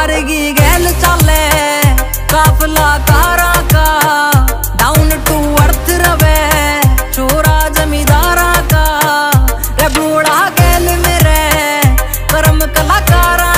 कारगी गैल चाले, काफला कारा का डाउन टू अर्थ रवे, चोरा जमींदारा का। रे बूढ़ा गैल मेरे कर्म कलाकारा